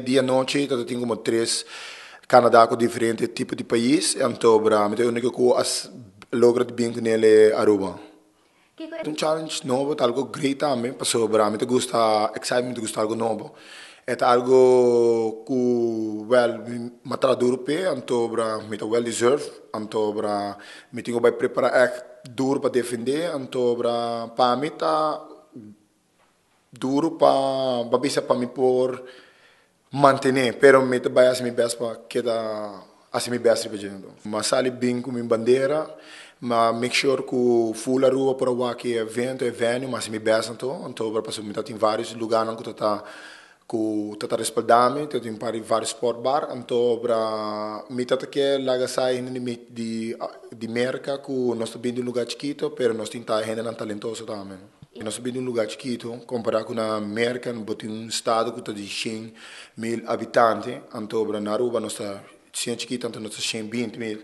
Dia noite, eu tenho como três Canadá com diferentes tipos de país, então, para mim, é único que as logra de bem nele Aruba. Um challenge novo, algo great também, para para mim, gusta, excitement, gusta algo novo. É algo que, well, me traduz pé, então, para mim, well deserved, então, para mim, tenho que preparar é duro para defender, então, para para mim, tá duro para, para, para mim, por mantener, pero me vai assim best para que da assim best repetindo. Mas ali bem com minha bandeira, mas make sure que full a rua para o que evento, evento, mas me best então, então para passar me tem vários lugares que tá que tá respaldando, tem vários sport bar, então para me tá que lá sai de de de merca que nós estamos em lugar chiquito, pero nós tem tá gente talentoso também. Nós subimos um lugar chiquito, comparado com a América, botem um estado que está de 100 mil habitantes, então, na Aruba, nós está 100 chiquito, então, nós está 120 mil.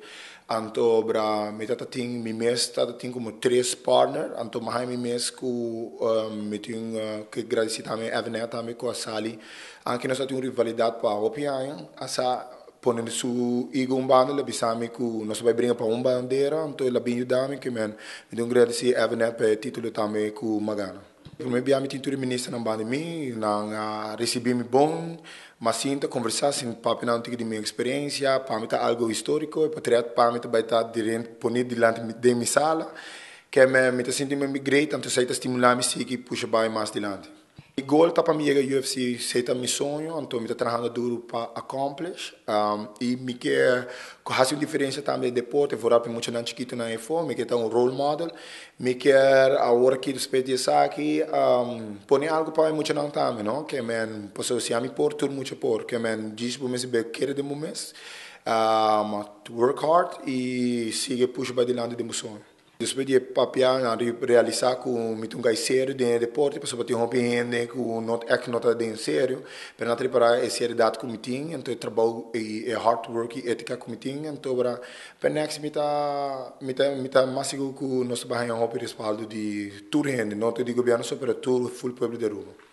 Então, para mim, tem, mi mês, tem como três partners, então, mas mi mês, que, um, me tem, que agradecer também, Evanet, também, com a Sally, aqui nós temos rivalidade para a Opiang, essa ponen su igo um bando la bisami ku nós vai brincar para um bandeira então la binho dami que men então Evanet para título também ku magana. Primeiro biami tintura ministra na banda mi na recebi mi bom mas sinta conversar sem papo não de minha experiência para mim tá algo histórico e para para mim vai estar direto poner diante de minha sala que me me tá sentindo me great então sai tá estimular me seguir puxa bem mais dilante tá para mim é UFC seita meu sonho, então me tá trabalhando duro para accomplish. Um, e me quer fazer uma diferença também depois, vou rapar muito na chiquito na info, me quer ter um role model, me quer a hora que do espelho aqui, um, pôr algo para muito não também, não? Que men, posso se a mim por tudo muito por, que men diz para mim se bem querer de momento, um, work hard e siga puxa para dilante de meu sonho. Depois de papiar, realizar com um gaiceiro de deporte, para ter um gente que não é que está de sério, para não preparar a seriedade com meeting, então trabalho e hard work e ética com meeting, então para para next me tá mais seguro que nós trabalhamos um respaldo de não te digo bem só para todo full povo de Roma.